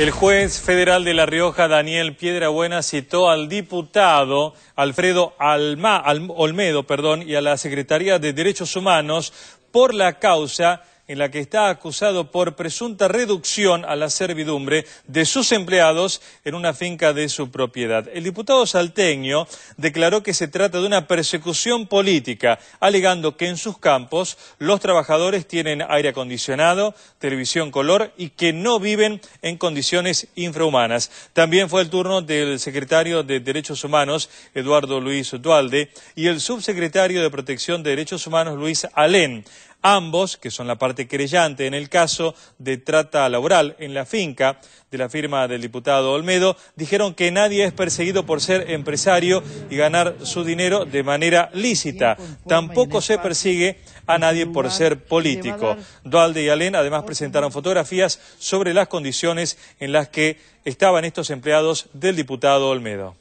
El juez federal de La Rioja, Daniel Piedrabuena, citó al diputado Alfredo Alma, Olmedo perdón, y a la Secretaría de Derechos Humanos por la causa en la que está acusado por presunta reducción a la servidumbre de sus empleados en una finca de su propiedad. El diputado salteño declaró que se trata de una persecución política, alegando que en sus campos los trabajadores tienen aire acondicionado, televisión color y que no viven en condiciones infrahumanas. También fue el turno del secretario de Derechos Humanos, Eduardo Luis Dualde, y el subsecretario de Protección de Derechos Humanos, Luis Alén. Ambos, que son la parte querellante en el caso de trata laboral en la finca de la firma del diputado Olmedo, dijeron que nadie es perseguido por ser empresario y ganar su dinero de manera lícita. Tampoco se persigue a nadie por ser político. Dualde y Alén además presentaron fotografías sobre las condiciones en las que estaban estos empleados del diputado Olmedo.